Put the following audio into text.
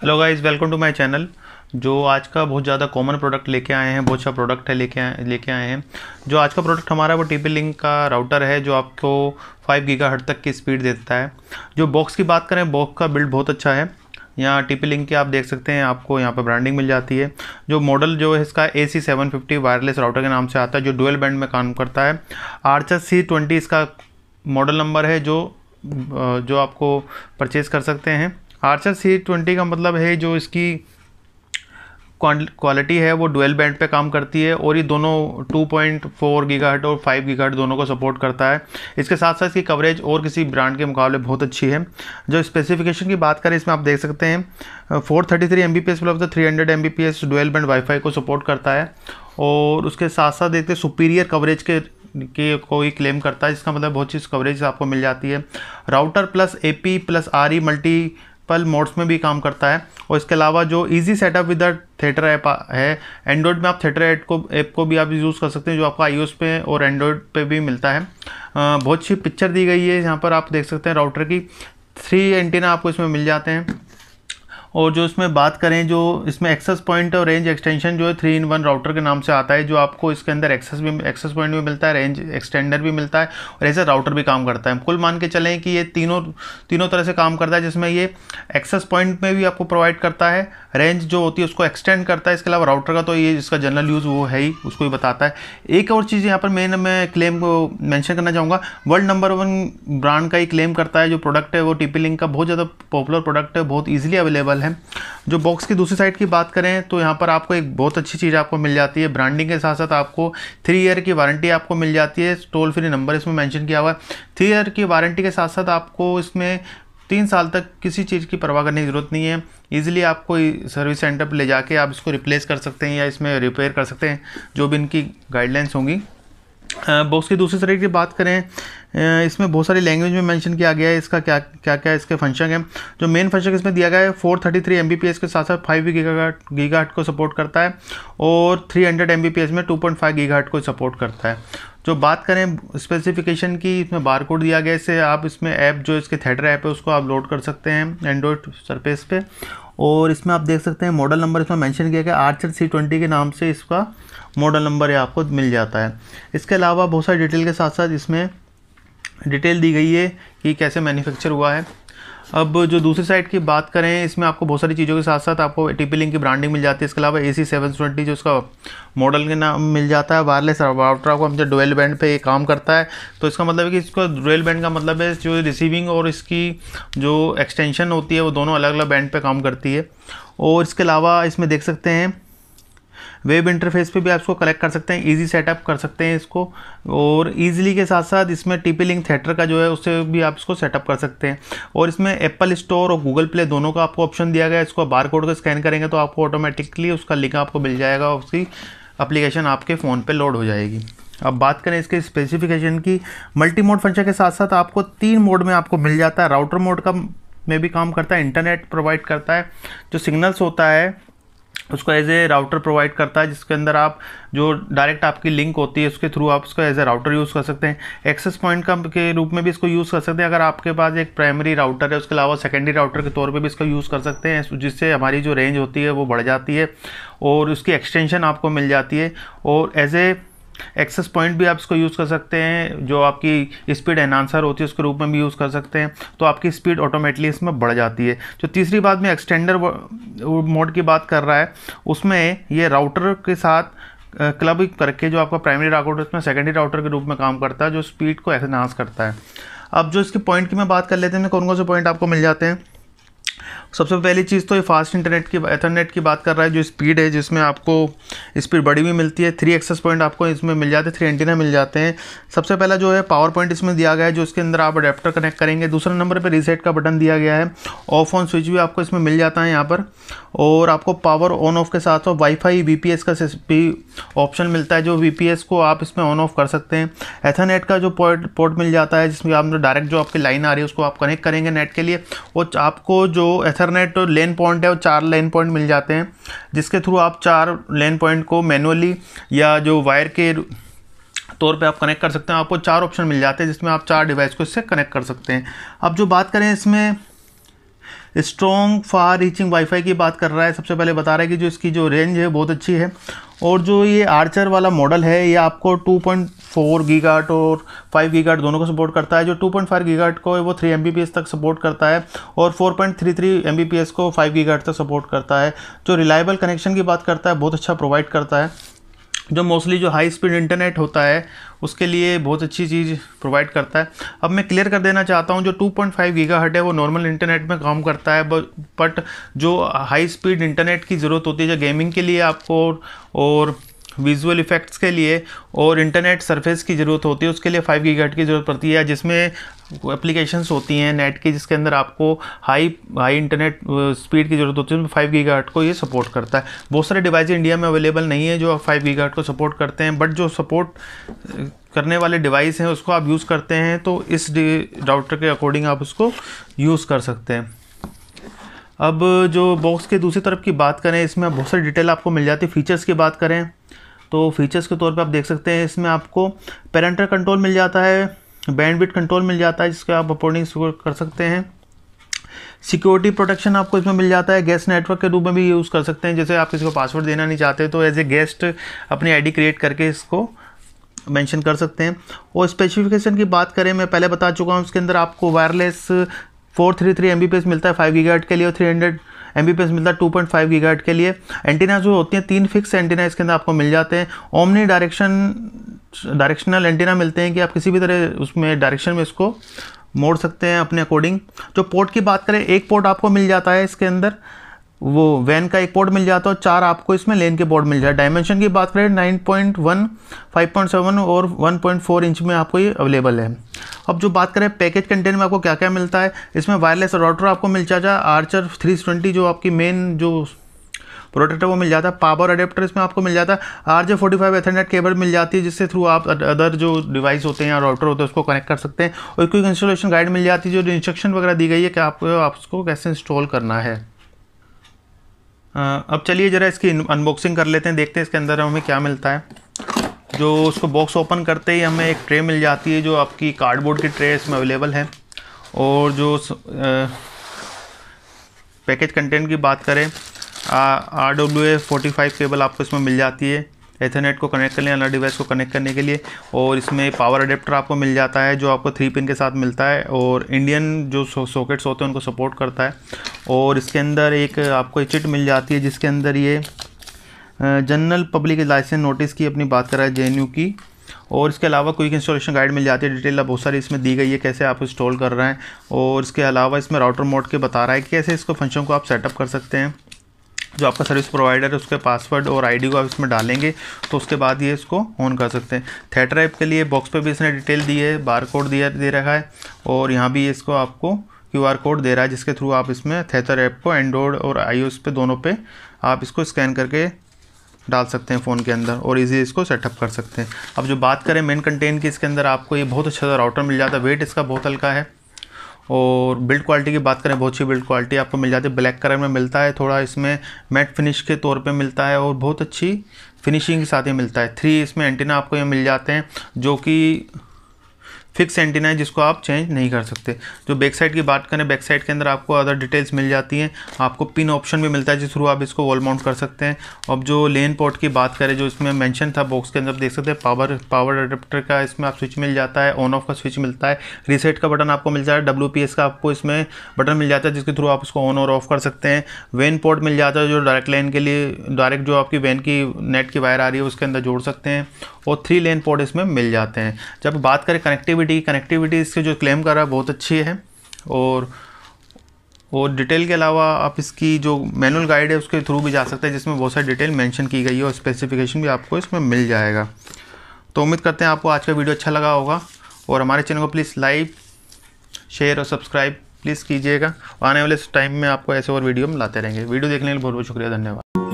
Hello guys welcome to my channel जो आज का बहुत ज़्यादा कॉमन प्रोडक्ट लेके आए हैं, बहुत अच्छा प्रोडक्ट है लेके आए लेके आए हैं। जो आज का प्रोडक्ट हमारा वो टीपी लिंक का राउटर है, जो आपको 5 गीगा तक की स्पीड देता है। जो बॉक्स की बात करें बॉक्स का बिल्ड बहुत अच्छा है। यहाँ टीपी लिंक की आप देख सकते हैं, आपको यहाँ पर ब्रांडिंग मिल जाती है। जो मॉडल जो है, इसका A C seven fifty wireless router के नाम से आता है, जो डुअल बैंड में काम करता है। आर्चर सी ट्वेंटी इसका मॉडल नंबर है, जो जो आपको परचेज़ कर सकते हैं। आर्चर सी ट्वेंटी का मतलब है जो इसकी क्वालिटी है, वो डुअल बैंड पे काम करती है और ये दोनों 2.4 गीगाहर्ट और 5 गीगाहर्ट दोनों को सपोर्ट करता है। इसके साथ साथ इसकी कवरेज और किसी ब्रांड के मुकाबले बहुत अच्छी है। जो स्पेसिफिकेशन की बात करें, इसमें आप देख सकते हैं four thirty three M B P S plus three hundred M B P S dual band wifi को सपोर्ट करता है और उसके साथ साथ देखते हैं सुपीरियर कवरेज के के कोई क्लेम करता है, जिसका मतलब बहुत चीज़ कवरेज आपको मिल जाती है। Router plus A P plus R E multi multiple modes में भी काम करता है। और इसके अलावा जो easy setup with tether app है एंड्रॉयड में आप थिएटर ऐप को ऐप को भी आप यूज़ कर सकते हैं, जो आपका आई पे और एंड्रॉयड पे भी मिलता है। बहुत अच्छी पिक्चर दी गई है। यहाँ पर आप देख सकते हैं राउटर की। थ्री एंटीना आपको इसमें मिल जाते हैं। और जो इसमें बात करें, जो इसमें एक्सेस पॉइंट और रेंज एक्सटेंशन जो है थ्री इन वन राउटर के नाम से आता है, जो आपको इसके अंदर एक्सेस भी एक्सेस पॉइंट भी मिलता है रेंज एक्सटेंडर भी मिलता है और ऐसे राउटर भी काम करता है। कुल मान के चलें कि ये तीनों तीनों तरह से काम करता है, जिसमें ये एक्सेस पॉइंट में भी आपको प्रोवाइड करता है। रेंज जो होती है, उसको एक्सटेंड करता है। इसके अलावा राउटर का तो ये जिसका जनरल यूज़ वो है ही, उसको ही बताता है। एक और चीज़ यहाँ पर मेन मैं क्लेम को मैंशन करना चाहूँगा। वर्ल्ड नंबर वन ब्रांड का ही क्लेम करता है, जो प्रोडक्ट है, वो टीपी लिंक का बहुत ज़्यादा पॉपुलर प्रोडक्ट है, बहुत ईजिली अवेलेबल है। जो बॉक्स की दूसरी साइड की बात करें तो यहाँ पर आपको एक बहुत अच्छी चीज़ आपको मिल जाती है। ब्रांडिंग के साथ साथ आपको थ्री ईयर की वारंटी आपको मिल जाती है। टोल फ्री नंबर इसमें मैंशन किया हुआ है। थ्री ईयर की वारंटी के साथ साथ आपको इसमें तीन साल तक किसी चीज़ की परवाह करने की ज़रूरत नहीं है। ईजिली आप कोई सर्विस सेंटर पर ले जाके आप इसको रिप्लेस कर सकते हैं या इसमें रिपेयर कर सकते हैं, जो भी इनकी गाइडलाइंस होंगी। बॉक्स की दूसरी साइड की बात करें इसमें बहुत सारी लैंग्वेज में मेंशन किया गया है, इसका क्या क्या क्या इसके फ़ंक्शन है। जो मेन फ़ंक्शन इसमें दिया गया है फोर थर्टी थ्री के साथ साथ फाइव गीगा गीगा को सपोर्ट करता है और थ्री हंड्रेड में टू पॉइंट फाइव गीगा को सपोर्ट करता है। जो बात करें स्पेसिफिकेशन की, इसमें बार कोड दिया गया इससे आप इसमें ऐप जो इसके थेटर ऐप है, उसको आप लोड कर सकते हैं एंड्रॉयड सरफेस पे। और इसमें आप देख सकते हैं मॉडल नंबर इसमें मेंशन किया गया आर्चर सी ट्वेंटी के नाम से इसका मॉडल नंबर आपको मिल जाता है। इसके अलावा बहुत सारी डिटेल के साथ साथ इसमें डिटेल दी गई है कि कैसे मैन्युफैक्चर हुआ है। अब जो दूसरी साइड की बात करें, इसमें आपको बहुत सारी चीज़ों के साथ साथ आपको टी लिंक की ब्रांडिंग मिल जाती है। इसके अलावा ए सी सेवन ट्वेंटी जो उसका मॉडल के नाम मिल जाता है वायरलेस राउटर आपको हमसे डुअल बैंड पे ये काम करता है। तो इसका मतलब है कि इसका डुअल बैंड का मतलब है जो रिसीविंग और इसकी जो एक्सटेंशन होती है, वो दोनों अलग अलग बैंड पर काम करती है। और इसके अलावा इसमें देख सकते हैं वेब इंटरफेस पे भी आप इसको कलेक्ट कर सकते हैं इजी सेटअप कर सकते हैं इसको, और ईजिली के साथ साथ इसमें टीपी लिंक थिएटर का जो है, उससे भी आप इसको सेटअप कर सकते हैं। और इसमें एप्पल स्टोर और गूगल प्ले दोनों का आपको ऑप्शन दिया गया है, इसको बार कोड को स्कैन करेंगे तो आपको ऑटोमेटिकली उसका लिंक आपको मिल जाएगा उसकी अप्लीकेशन आपके फ़ोन पर लोड हो जाएगी। अब बात करें इसके स्पेसिफिकेशन की मल्टी मोड फ़ंक्शन के साथ साथ आपको तीन मोड में आपको मिल जाता है। राउटर मोड का में भी काम करता है इंटरनेट प्रोवाइड करता है, जो सिग्नल्स होता है उसको एज ए राउटर प्रोवाइड करता है, जिसके अंदर आप जो डायरेक्ट आपकी लिंक होती है, उसके थ्रू आप उसको एज ए राउटर यूज़ कर सकते हैं। एक्सेस पॉइंट का के रूप में भी इसको यूज़ कर सकते हैं। अगर आपके पास एक प्राइमरी राउटर है, उसके अलावा सेकेंडरी राउटर के तौर पे भी इसका यूज़ कर सकते हैं, जिससे हमारी जो रेंज होती है, वो बढ़ जाती है और उसकी एक्सटेंशन आपको मिल जाती है। और एज ए एक्सेस पॉइंट भी आप इसको यूज़ कर सकते हैं, जो आपकी स्पीड एनहांसर होती है उसके रूप में भी यूज़ कर सकते हैं तो आपकी स्पीड ऑटोमेटिकली इसमें बढ़ जाती है। जो तीसरी बात में एक्सटेंडर मोड की बात कर रहा है, उसमें ये राउटर के साथ क्लब करके जो आपका प्राइमरी राउटर उसमें सेकेंडरी राउटर के रूप में काम करता है, जो स्पीड को एनहांस करता है। अब जो इसके पॉइंट की मैं बात कर लेते हैं कौन कौन से पॉइंट आपको मिल जाते हैं? सबसे पहली चीज़ तो ये फास्ट इंटरनेट की, एथरनेट की बात कर रहा है, जो स्पीड है, जिसमें आपको स्पीड बड़ी भी मिलती है थ्री एक्सेस पॉइंट आपको इसमें मिल जाते हैं थ्री एंटीना मिल जाते हैं। सबसे पहला जो है पावर पॉइंट इसमें दिया गया है, जो इसके अंदर आप अडेप्टर कनेक्ट करेंगे। दूसरे नंबर पर रीसेट का बटन दिया गया है। ऑफ़ ऑन स्विच भी आपको इसमें मिल जाता है यहाँ पर। और आपको पावर ऑन ऑफ़ के साथ साथ वाईफाई वीपीएस का भी ऑप्शन मिलता है, जो वीपीएस को आप इसमें ऑन ऑफ़ कर सकते हैं। एथरनेट का जो पोर्ट पोर्ट मिल जाता है, जिसमें आप डायरेक्ट जो आपकी लाइन आ रही है, उसको आप कनेक्ट करेंगे नेट के लिए। वो आपको जो एथरनेट लेन पॉइंट है वो चार लेन पॉइंट मिल जाते हैं, जिसके थ्रू आप चार लेन पॉइंट को मैनुअली या जो वायर के तौर पे आप कनेक्ट कर सकते हैं, आपको चार ऑप्शन मिल जाते हैं, जिसमें आप चार डिवाइस को इससे कनेक्ट कर सकते हैं। अब जो बात करें इसमें, स्ट्रॉन्ग फार रीचिंग वाईफाई की बात कर रहा है, सबसे पहले बता रहा है कि जो इसकी जो रेंज है, बहुत अच्छी है, और जो ये आर्चर वाला मॉडल है, ये आपको 2.4 गीगाट और 5 गीगाट दोनों को सपोर्ट करता है। जो 2.5 गीगाट को वो थ्री एम तक सपोर्ट करता है और 4.33 एम को 5 गीगाट तक सपोर्ट करता है। जो रिलायबल कनेक्शन की बात करता है, बहुत अच्छा प्रोवाइड करता है। जो मोस्टली जो हाई स्पीड इंटरनेट होता है, उसके लिए बहुत अच्छी चीज़ प्रोवाइड करता है। अब मैं क्लियर कर देना चाहता हूँ, जो 2.5 गीगाहर्ट है, वो नॉर्मल इंटरनेट में काम करता है बट जो हाई स्पीड इंटरनेट की ज़रूरत होती है, जो गेमिंग के लिए आपको और विजुअल इफेक्ट्स के लिए और इंटरनेट सरफेस की ज़रूरत होती है, उसके लिए फाइव गीगा की ज़रूरत पड़ती है जिसमें एप्लीकेशंस होती हैं नेट की, जिसके अंदर आपको हाई हाई इंटरनेट स्पीड की ज़रूरत होती है, उसमें फाइव गीगा को ये सपोर्ट करता है। बहुत सारे डिवाइस इंडिया में अवेलेबल नहीं है जो फाइव गीगा को सपोर्ट करते हैं बट जो सपोर्ट करने वाले डिवाइस हैं, उसको आप यूज़ करते हैं तो इस राउटर के अकॉर्डिंग आप उसको यूज़ कर सकते हैं। अब जो बॉक्स के दूसरी तरफ़ की बात करें, इसमें बहुत सारी डिटेल आपको मिल जाती है। फीचर्स की बात करें तो फीचर्स के तौर पे आप देख सकते हैं, इसमें आपको पेरेंटर कंट्रोल मिल जाता है बैंडविड कंट्रोल मिल जाता है, जिसके आप अपोर्डिंग कर सकते हैं। सिक्योरिटी प्रोटेक्शन आपको इसमें मिल जाता है गेस्ट नेटवर्क के रूप में भी यूज़ कर सकते हैं। जैसे आप किसी को पासवर्ड देना नहीं चाहते तो एज ए गेस्ट अपनी आईडी क्रिएट करके इसको मेंशन कर सकते हैं। और स्पेसिफिकेशन की बात करें, मैं पहले बता चुका हूँ उसके अंदर आपको wireless four three three M मिलता है फाइव गीगाट के लिए और थ्री हंड्रेड एम मिलता है टू पॉइंट फाइव गीगाट के लिए। एंटीना जो होती हैं, तीन फिक्स एंटीना इसके अंदर आपको मिल जाते हैं। ओमनी डायरेक्शन डायरेक्शनल एंटीना मिलते हैं कि आप किसी भी तरह उसमें डायरेक्शन में इसको मोड़ सकते हैं अपने अकॉर्डिंग जो पोर्ट की बात करें, एक पोर्ट आपको मिल जाता है इसके अंदर। वो वैन का एक पोर्ट मिल जाता है और चार आपको इसमें लेन के पोर्ट मिल जाए। डायमेंशन की बात करें 9.1, 5.7 और 1.4 इंच में आपको ये अवेलेबल है। अब जो बात करें पैकेज कंटेंट में आपको क्या क्या मिलता है इसमें वायरलेस राउटर आपको मिल जाता है आर्चर 320 जो आपकी मेन जो प्रोडक्ट है वो मिल जाता है पावर अडेप्टर इसमें आपको मिल जाता है। R J forty five ethernet cable मिल जाती है जिससे थ्रू आप अदर जो डिवाइस होते हैं या राउटर होते हैं उसको कनेक्ट कर सकते हैं। और क्विक इंस्टॉलेशन गाइड मिल जाती है जो इंस्ट्रक्शन वगैरह दी गई है कि आपको आप उसको कैसे इंस्टॉल करना है। अब चलिए ज़रा इसकी अनबॉक्सिंग कर लेते हैं, देखते हैं इसके अंदर हमें क्या मिलता है। जो उसको बॉक्स ओपन करते ही हमें एक ट्रे मिल जाती है, जो आपकी कार्डबोर्ड की ट्रे इसमें अवेलेबल है। और जो पैकेज कंटेंट की बात करें R W A forty five cable आपको इसमें मिल जाती है। एथरनेट को कनेक्ट करने अलग डिवाइस को कनेक्ट करने के लिए। और इसमें पावर अडेप्टर आपको मिल जाता है, जो आपको थ्री पिन के साथ मिलता है। और इंडियन जो सॉकेट्स होते हैं, उनको सपोर्ट करता है। और इसके अंदर एक आपको चिट मिल जाती है, जिसके अंदर ये जनरल पब्लिक लाइसेंस नोटिस की अपनी बात कर है जे की। और इसके अलावा क्विक इंस्टॉलेशन गाइड मिल जाती है डिटेल बहुत सारी इसमें दी गई है, कैसे आप इंस्टॉल कर रहे हैं। और इसके अलावा इसमें राउटर मोड के बता रहा है कि कैसे इसको फ़ंक्शन को आप सेटअप कर सकते हैं। जो आपका सर्विस प्रोवाइडर है, उसके पासवर्ड और आईडी को आप इसमें डालेंगे तो उसके बाद ये इसको ऑन कर सकते हैं। थेटर ऐप के लिए बॉक्स पे भी इसने डिटेल दी है बार कोड दिया, दे रखा है, और यहाँ भी इसको आपको क्यू आर कोड दे रहा है, जिसके थ्रू आप इसमें थेटर ऐप को एंड्रॉयड और आईओएस पे दोनों पे आप इसको स्कैन करके डाल सकते हैं फ़ोन के अंदर और इजी इसको सेटअप कर सकते हैं। अब जो बात करें मेन कंटेन की, इसके अंदर आपको ये बहुत अच्छा सा राउटर मिल जाता है। वेट इसका बहुत हल्का है। और बिल्ड क्वालिटी की बात करें, बहुत अच्छी बिल्ड क्वालिटी आपको मिल जाती है। ब्लैक कलर में मिलता है, थोड़ा इसमें मैट फिनिश के तौर पे मिलता है और बहुत अच्छी फिनिशिंग के साथ ही मिलता है। थ्री इसमें एंटीना आपको ये मिल जाते हैं, जो कि फिक्स एंटीना है जिसको आप चेंज नहीं कर सकते। जो बैक साइड की बात करें बैक साइड के अंदर आपको अदर डिटेल्स मिल जाती हैं। आपको पिन ऑप्शन भी मिलता है जिस थ्रू आप इसको वॉल माउंट कर सकते हैं। अब जो लेन पोर्ट की बात करें, जो इसमें मेंशन था बॉक्स के अंदर देख सकते हैं पावर पावर अडेप्टर का इसमें आप स्विच मिल जाता है ऑन ऑफ़ का स्विच मिलता है। रीसेट का बटन आपको मिल जाता है डब्ल्यू का आपको इसमें बटन मिल जाता है, जिसके थ्रू आप उसको ऑन और ऑफ़ कर सकते हैं। वेन पोर्ट मिल जाता है जो डायरेक्ट लाइन के लिए डायरेक्ट जो आपकी वैन की नेट की वायर आ रही है, उसके अंदर जोड़ सकते हैं। और थ्री लेन पोर्ट इसमें मिल जाते हैं। जब बात करें कनेक्टिविटी कनेक्टिविटी इसके जो क्लेम कर रहा है, बहुत अच्छी है। और और डिटेल के अलावा आप इसकी जो मैनुअल गाइड है, उसके थ्रू भी जा सकते हैं, जिसमें बहुत सारी डिटेल मेंशन की गई है और स्पेसिफिकेशन भी आपको इसमें मिल जाएगा। तो उम्मीद करते हैं आपको आज का वीडियो अच्छा लगा होगा। और हमारे चैनल को प्लीज़ लाइक शेयर और सब्सक्राइब प्लीज़ कीजिएगा। आने वाले टाइम में आपको ऐसे और वीडियो में लाते रहेंगे। वीडियो देखने के लिए बहुत बहुत शुक्रिया, धन्यवाद।